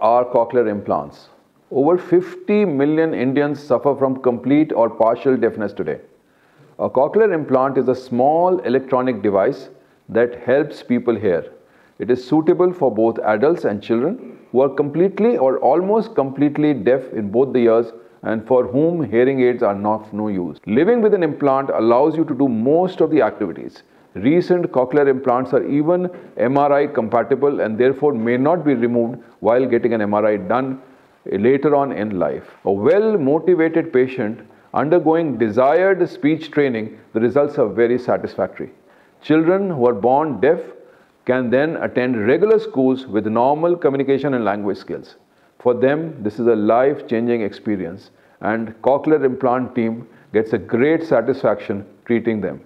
are cochlear implants? Over 50 million Indians suffer from complete or partial deafness today. A cochlear implant is a small electronic device that helps people hear. It is suitable for both adults and children who are completely or almost completely deaf in both the ears and for whom hearing aids are not of no use. Living with an implant allows you to do most of the activities. Recent cochlear implants are even MRI compatible and therefore may not be removed while getting an MRI done later on in life. A well motivated patient undergoing desired speech training, the results are very satisfactory. Children who are born deaf can then attend regular schools with normal communication and language skills. For them, this is a life-changing experience and Cochlear Implant team gets a great satisfaction treating them.